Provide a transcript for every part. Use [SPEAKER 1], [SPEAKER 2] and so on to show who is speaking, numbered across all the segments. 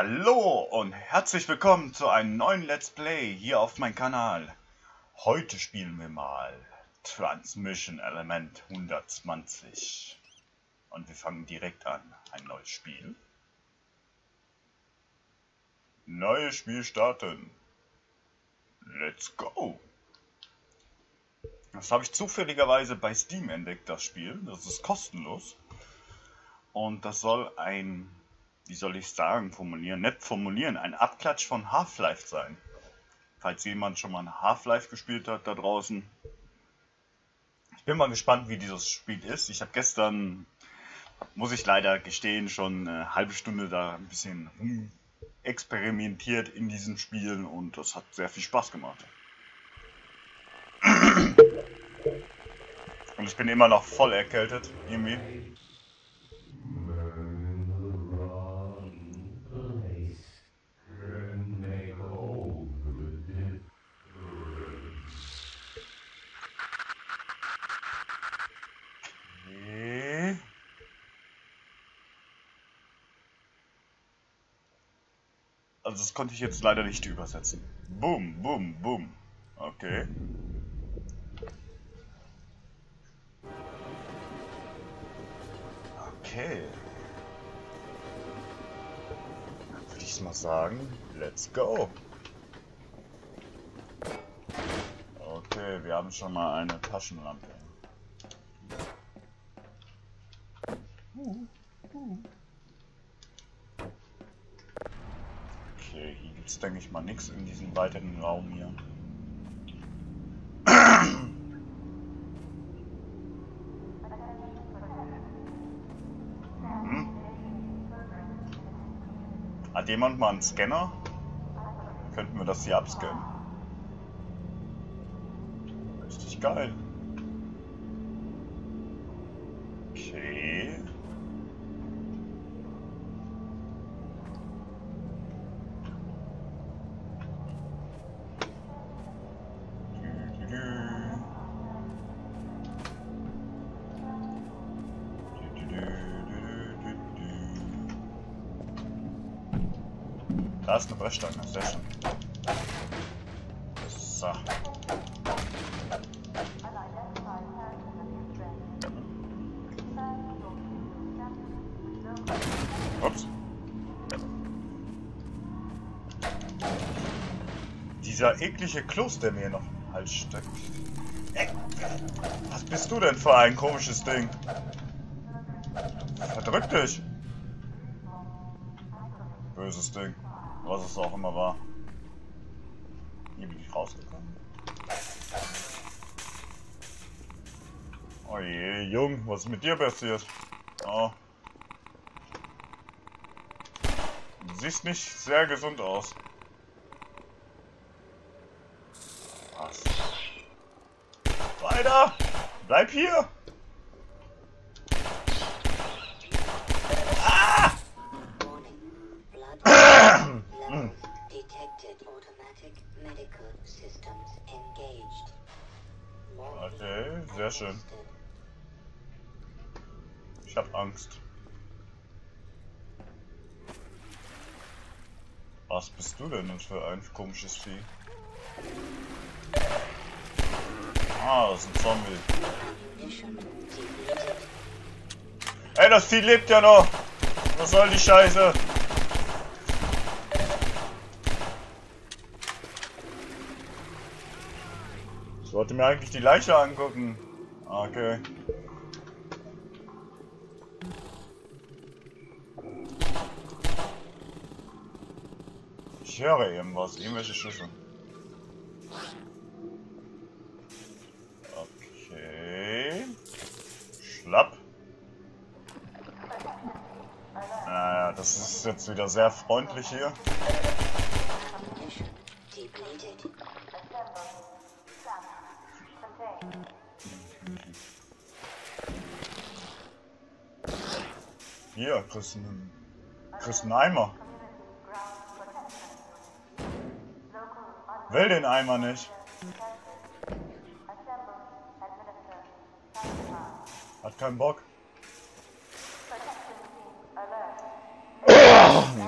[SPEAKER 1] Hallo und herzlich willkommen zu einem neuen Let's Play hier auf meinem Kanal. Heute spielen wir mal Transmission Element 120. Und wir fangen direkt an. Ein neues Spiel. Neues Spiel starten. Let's go! Das habe ich zufälligerweise bei Steam entdeckt, das Spiel. Das ist kostenlos. Und das soll ein wie soll ich sagen, formulieren, nett formulieren, ein Abklatsch von Half-Life sein. Falls jemand schon mal Half-Life gespielt hat da draußen. Ich bin mal gespannt, wie dieses Spiel ist. Ich habe gestern, muss ich leider gestehen, schon eine halbe Stunde da ein bisschen experimentiert in diesen Spielen und das hat sehr viel Spaß gemacht. Und ich bin immer noch voll erkältet, irgendwie. Konnte ich jetzt leider nicht übersetzen. Boom, boom, boom. Okay. Okay. Dann würde ich mal sagen, let's go. Okay, wir haben schon mal eine Taschenlampe. Uh, uh. Okay, hier gibt es, denke ich mal, nichts in diesem weiteren Raum hier. Hm? Hat jemand mal einen Scanner? Könnten wir das hier abscannen? Richtig geil. Da ist eine Brechstange, sehr schön. So. Ups. Dieser eklige Kloß, der mir noch im Hals steckt. Ey, was bist du denn für ein komisches Ding? Verdrück dich! Böses Ding. Was es auch immer war. Hier bin ich rausgekommen. Oh je, Jung, was ist mit dir passiert? Oh. Du siehst nicht sehr gesund aus. Was? Weiter! Bleib hier! Okay, sehr schön. Ich hab Angst. Was bist du denn für ein komisches Vieh? Ah, das ist ein Zombie. Ey, das Vieh lebt ja noch! Was soll die Scheiße? Wollte mir eigentlich die Leiche angucken. Okay. Ich höre irgendwas, irgendwelche Schüsse. Okay. Schlapp. Naja, das ist jetzt wieder sehr freundlich hier. Hier, kriegst du einen, kriegst einen Eimer. Will den Eimer nicht. Hat keinen Bock.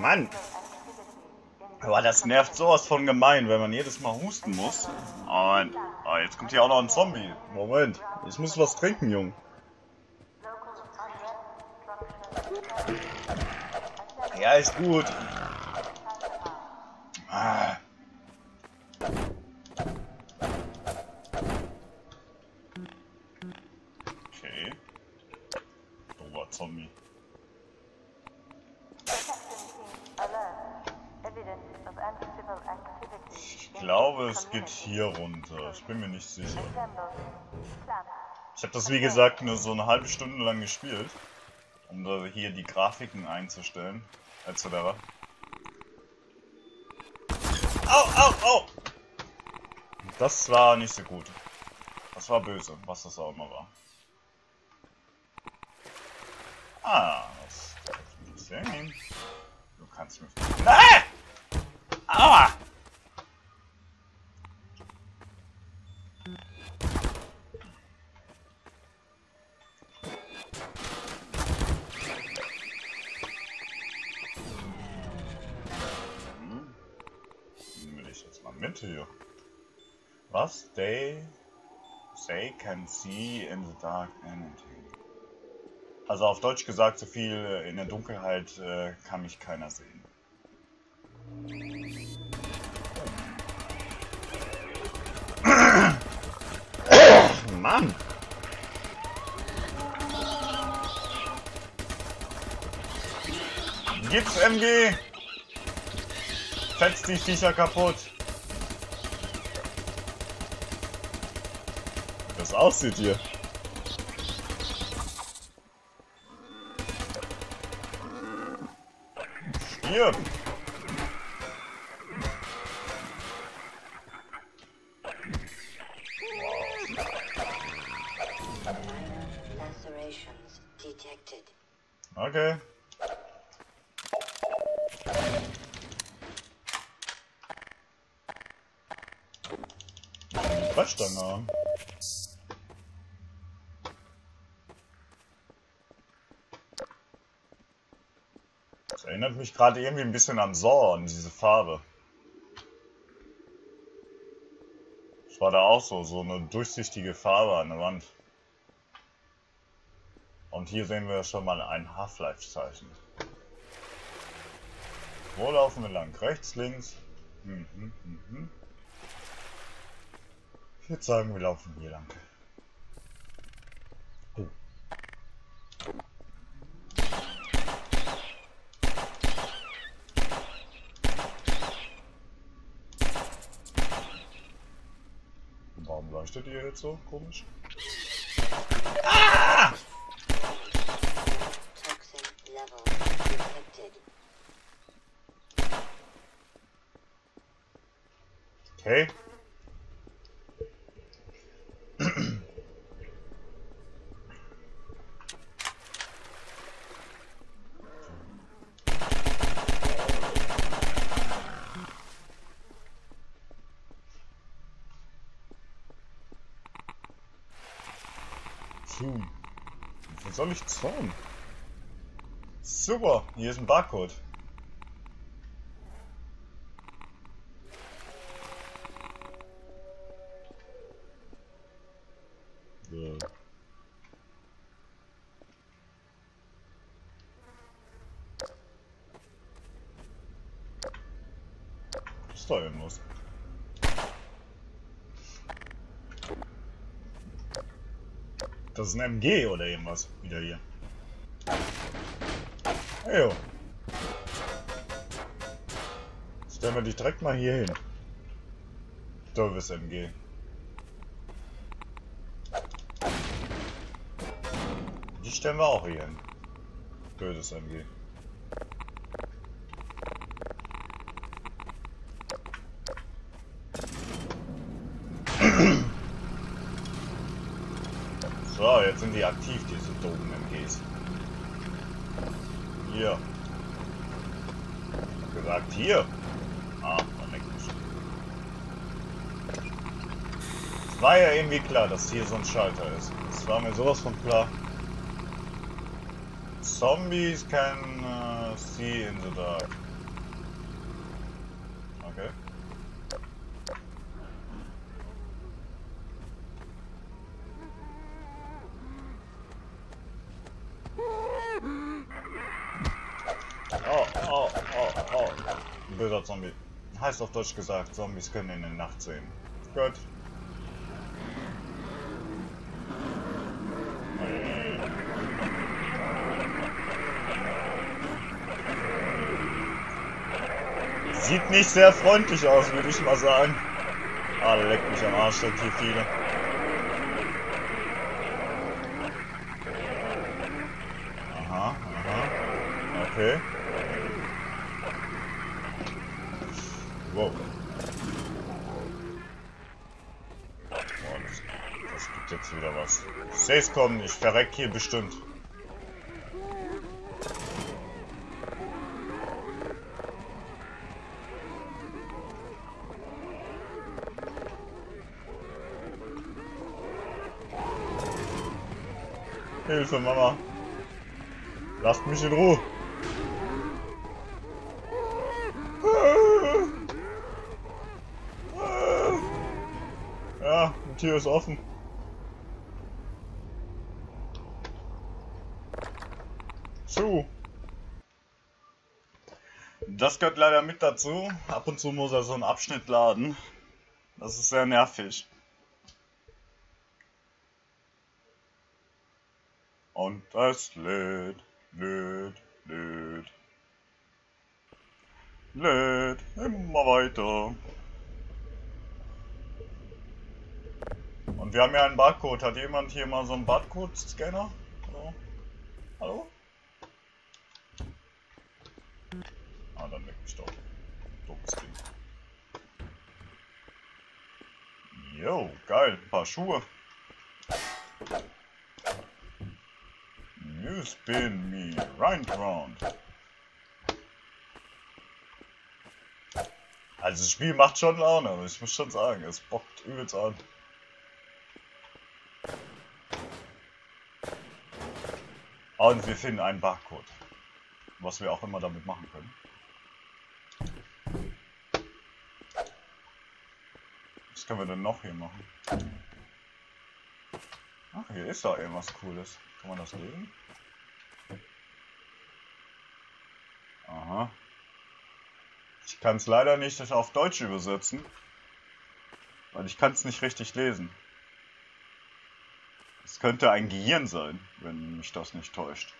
[SPEAKER 1] Mann! Aber das nervt sowas von gemein, wenn man jedes Mal husten muss. Und oh, jetzt kommt hier auch noch ein Zombie. Moment, ich muss was trinken, Jung. Ja, ist gut. Ah. Okay. Dober Zombie. Ich glaube, es geht hier runter. Ich bin mir nicht sicher. Ich habe das wie gesagt nur so eine halbe Stunde lang gespielt, um hier die Grafiken einzustellen, etc. Au, au, au! Das war nicht so gut. Das war böse, was das auch immer war. Ah, das ist ein Du kannst mich. Nein! Aua! Mit hier. Was? They say can see in the dark anything. Also auf Deutsch gesagt, so viel in der Dunkelheit äh, kann mich keiner sehen. Mann! Gibt's MG! Fetzt die Viecher kaputt! Wie das aussieht hier.
[SPEAKER 2] Detected.
[SPEAKER 1] Okay. Quatsch danach. Erinnert mich gerade irgendwie ein bisschen an an diese Farbe. Das war da auch so, so eine durchsichtige Farbe an der Wand. Und hier sehen wir schon mal ein Half-Life-Zeichen. Wo laufen wir lang? Rechts, links? Mhm, mhm, mhm. Ich würde sagen, wir laufen hier lang. Oh. Jetzt so komisch?
[SPEAKER 2] Detected.
[SPEAKER 1] Okay. Puh. Wie soll ich zauen? Super, hier ist ein Barcode. So. Ist da irgendwas? Das ist ein MG oder irgendwas. Wieder hier. Hey, jo. Stellen wir dich direkt mal hier hin. Doofes MG. Die stellen wir auch hier hin. Blödes MG. Aktiv, diese doofen MGs. Hier. Gesagt, hier. Ah, man leckt mich. Es war ja irgendwie klar, dass hier so ein Schalter ist. Das war mir sowas von klar. Zombies can uh, see in the dark. Okay. Oh, oh, oh, oh. Böser Zombie. Heißt auf Deutsch gesagt, Zombies können in der Nacht sehen. Gut. Sieht nicht sehr freundlich aus, würde ich mal sagen. Ah, leck mich am Arsch, sind hier viele. Aha, aha. Okay. Wow. Boah, das, gibt jetzt wieder was. Ich kommen, ich verreck hier bestimmt. Hilfe, Mama. Lasst mich in Ruhe. Ja, die Tür ist offen. Zu. Das gehört leider mit dazu. Ab und zu muss er so einen Abschnitt laden. Das ist sehr nervig. Und das lädt, lädt, lädt. Lädt immer weiter. Und wir haben ja einen Barcode. Hat jemand hier mal so einen Barcode-Scanner? Hallo? Hallo? Ah, dann weg mich doch. Dummes Ding. Jo, geil. Ein paar Schuhe. You spin me right round. Also das Spiel macht schon Laune, ich muss schon sagen, es bockt übelst an. Und wir finden einen Barcode. Was wir auch immer damit machen können. Was können wir denn noch hier machen? Ach, hier ist doch irgendwas Cooles. Kann man das lesen? Aha. Ich kann es leider nicht auf Deutsch übersetzen. Weil ich kann es nicht richtig lesen. Es könnte ein Gehirn sein, wenn mich das nicht täuscht.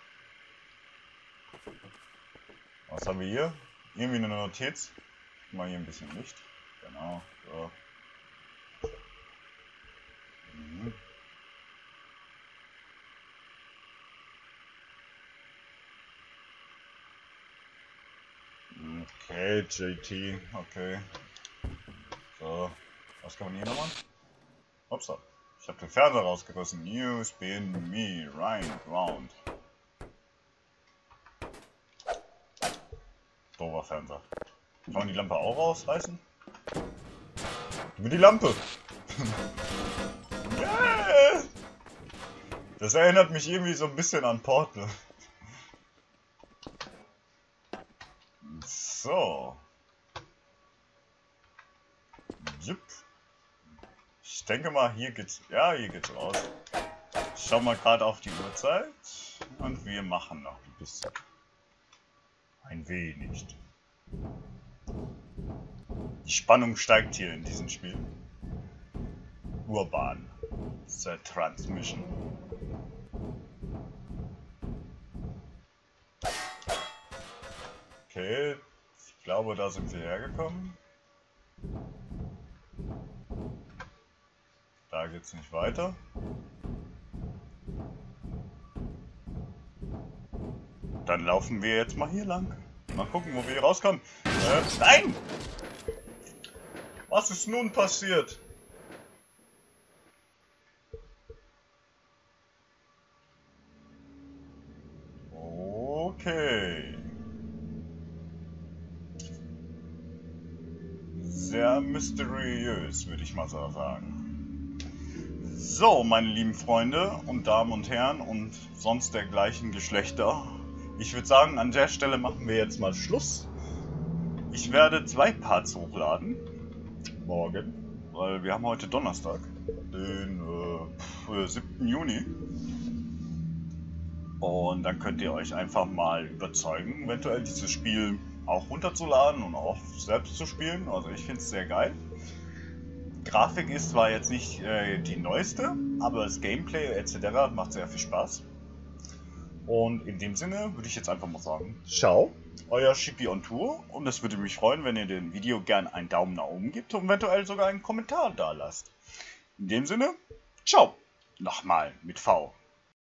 [SPEAKER 1] Was haben wir hier? Irgendwie eine Notiz. Mal hier ein bisschen Licht. Genau. So. Mhm. Okay, JT, okay. So, was kann man hier nochmal? Upsa, ich habe den Fernseher rausgerissen. You spin me right round. Dover Fernseher. Kann man die Lampe auch rausreißen? Gib mir die Lampe! yeah! Das erinnert mich irgendwie so ein bisschen an Portal. So. Jupp. Ich denke mal, hier geht's. Ja, hier geht's raus. Ich schau mal gerade auf die Uhrzeit. Und wir machen noch ein bisschen. Ein wenig. Die Spannung steigt hier in diesem Spiel. Urban. The Transmission. Okay, ich glaube, da sind wir hergekommen. Da geht's nicht weiter. Dann laufen wir jetzt mal hier lang. Mal gucken, wo wir hier rauskommen. Äh, nein! Was ist nun passiert? Okay. Sehr mysteriös, würde ich mal so sagen. So, meine lieben Freunde und Damen und Herren und sonst dergleichen Geschlechter. Ich würde sagen, an der Stelle machen wir jetzt mal Schluss. Ich werde zwei Parts hochladen. Morgen. Weil wir haben heute Donnerstag. Den äh, 7. Juni. Und dann könnt ihr euch einfach mal überzeugen, eventuell dieses Spiel auch runterzuladen und auch selbst zu spielen. Also ich finde es sehr geil. Grafik ist zwar jetzt nicht äh, die neueste, aber das Gameplay etc. macht sehr viel Spaß. Und in dem Sinne würde ich jetzt einfach mal sagen, ciao, euer Shippy on Tour. Und es würde mich freuen, wenn ihr dem Video gern einen Daumen nach oben gebt und eventuell sogar einen Kommentar da lasst. In dem Sinne, ciao. Nochmal mit V.